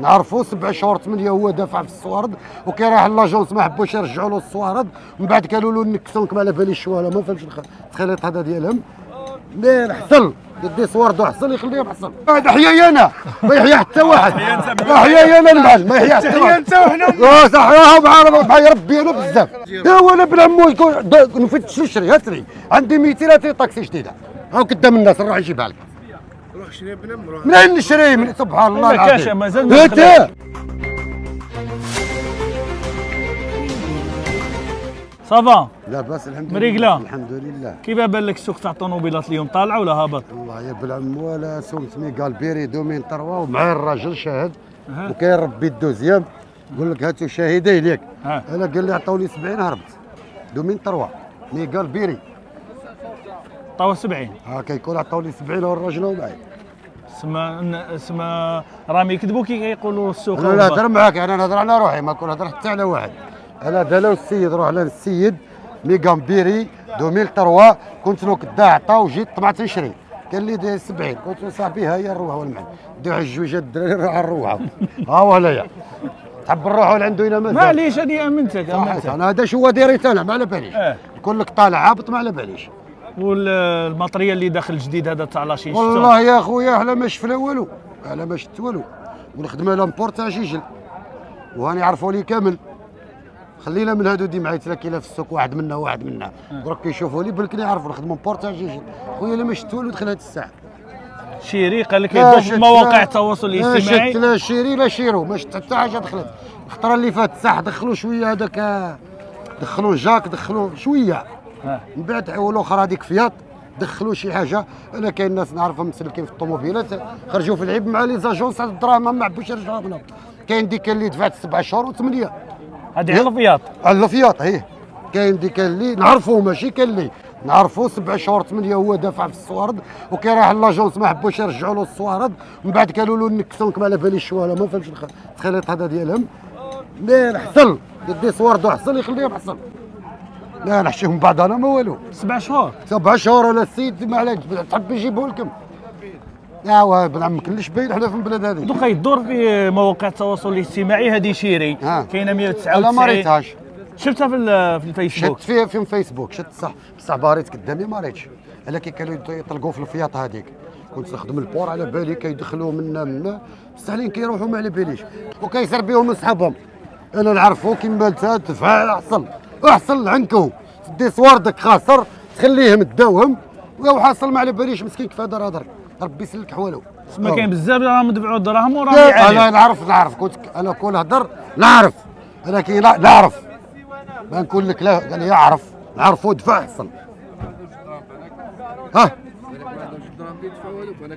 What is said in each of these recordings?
نعرفوا سبع شهور ثمانيه هو دافع في الصوارد وكي راح لاجونس ما حبوش يرجعوا له الصوارد من بعد قالوا له نكسونك ما على باليش شو ما فهمش الخ- الخليط هذا ديالهم. لا حصل يدي صوارده حصل يخليهم حصل هذا حياي أنا ما يحيا حتى واحد. حياي أنا المعلم ما يحيا حتى واحد. انت وحنا صح آه مع مع ربي أنا بزاف. ايوا أنا بلا مو يقول د- نفتش نشري هاتري عندي 200 هاتري طاكسي جديدة. ها قدام الناس نروح نجيبها لك. روح شري بنم روح منين نشري؟ من سبحان الله العظيم. مازال ما هات صافا. لاباس الحمد لله مريقلة. الحمد لله. كيف بان لك السوق تاع الطوموبيلات اليوم؟ طالع ولا هابط؟ والله يا بالعم ولا سمت ميغال بيري دومين تروا ومع الراجل شاهد. وكاين ربي الدوزيام. يقول لك هاتوا شاهدي ليك. أنا قال لي عطاوني 70 هربت. دومين تروا ميغال بيري طاوة 70 ها كيكون عطاوني 70 والراجل هو معي سما سما راهم يكذبوا كي يقولوا السوق أنا هابط. نهضر معاك أنا نهضر على روحي ما نكون نهضر حتى على واحد. أنا دالو السيد روح للسيد ميغان بيري 2003 كنت له كدا عطا وجيت طمعت نشري قال لي داير 70 قلت له صاحبي ها هي نروحوا المعن ديو الجوجه الدراري نروحوا نروحوا ها هو هنايا. تحب نروحوا لعنده هنا مازال؟ معليش هذه أمنتك أمنتك. أنا هذا شو هو دايريت أنا ما على باليش. نقول لك طالع هابط ما على باليش. والماتريال اللي داخل الجديد هذا تاع لاشين والله يا خويا على ما شفنا والو. على ما شفت والو. والخدمه لامبورتا جيجل. وهاني عرفوا لي كامل. خلينا من هادو ديما عيط لك الا في السوق واحد منا واحد منا. وراك كيشوفوا لي بالك يعرفوا الخدمه بورتا جيجل. خويا لا ما شفت والو دخل هاد الساعة. شيري قال لك لا في مواقع لا- التواصل لا الاجتماعي. شت لا شيري لا شيرو. ما شفت حتى حاجة دخلت. الخطرة اللي فاتت صح دخلوا شوية هذاك. آه، دخلوا جاك دخلوا شوية. من بعد حولوا أخرى هذيك فياط دخلوا شي حاجة أنا كاين ناس نعرفهم مسلكين في الطوموبيلات خرجوا في العيب مع les agences هاد الدراهم ما عبوش يرجعوا منهم كاين ديك اللي دفعت سبع شهور وثمانية. هذه على الفياط. على الفياط هيه كاين ديك اللي نعرفوه ماشي كاين اللي. نعرفوه سبع شهور ثمانيه هو دافع في الصوارد وكي راح l'agence ما حبوش يرجعوا له الصوارد من بعد قالوا له نكسونك ما على باليش شو ما فهمش الخ- الخليط هذا ديالهم. لا حصل. يدي صوارده حصل يخليهم حصل. لا نحشيهم من بعد أنا ما والو. سبع شهور. سبع شهور أنا السيد ما عليك. تحب يجيبوا لكم. يا وا بن عمك كلش باين حنا في البلاد هذه. دوكا يدور في مواقع التواصل الاجتماعي هذه شيري. كاينة أنا ما 199 ريتهاش. شفتها في في الفيسبوك. شفت فيه في فيسبوك شفت صح. بصح باريت قدامي ما ريتش. لكن كانوا يطلقوا في الفياط هذيك. كنت نخدم البور على بالي كيدخلوا منا منا مستحيلين كيروحوا ما على باليش. وكيسر بهم أصحابهم. أنا نعرفو كيما انت تدفع احصل احصل عنكو. تدي صواردك خاسر تخليهم تداوهم وحاصل ما على باليش مسكين كيف هذا هضر ربي يسلك حوالو. تسمى كاين بزاف راهم دفعوا الدراهم وراهم أنا نعرف نعرف. كنت أنا كون نهضر نعرف. أنا كي نعرف. ما نقول لك لا قال لي يعرف. نعرفو دفع أحسن. ها؟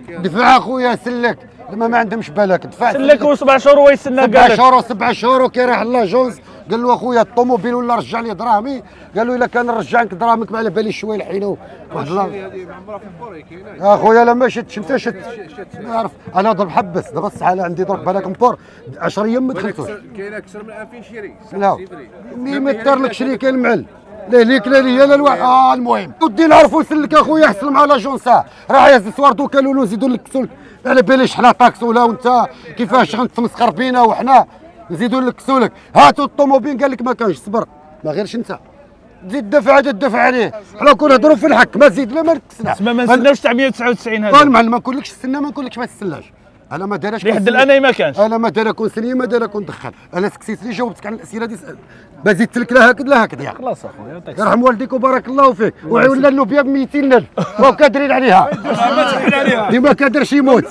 دفع أخويا سلك. لما ما عندهمش بالك دفع سلك سبع شهور ويستنى سبع قال لك شهور وسبع شهور وكي راح الله جوز قال له أخويا الطوموبيل ولا رجع لي دراهمي؟ قال له إلا كان نرجع لك دراهمك ما على بالي شوية الحين واحد الله هذه معمره في البوري كاينة. يا خويا لا ما شتش انت شت نعرف أنا ضرب حبس دابا الصحه أنا عندي درك بالك مبور 10 أيام ما دخلتوش. كاينة أكثر من 2000 شيري لا. مي ما دار لك شريك المعل لا ليك لا ليا لا الواحد آه المهم. ودي نعرفوا سلك أخويا حصل مع لاجونسا راه يهز سواردو قالوا له زيدوا لك على باليش حنا طاكس ولا وانت. كيفاش؟ غنتمسخر بينا وحنا. نزيدوا لك. سولك هاتوا الطوموبيل قال لك ما كانش صبر. ما غيرش انت. زيد دفع عاد دفع عليه حنا كون نهضروا في الحق. ما زيد لا ما نكسنا. تسمى ما نستناوش تاع 199 قال هذا. معلم ما نقولكش استنى ما نقولكش ما تستناش. أنا ما دارش لحد الان ما كانش. أنا ما دار كون سنيه ما دار كون دخل. أنا سكسيتني جاوبتك على الأسئلة دي. ما زدت لك لا هكذا لا هكذا. خلاص أخويا يعطيك يرحم والديك وبارك الله فيك. وعيونا اللوبيا ب 200 ألف. وهو كادرين عليها. ديما كادرش يموت.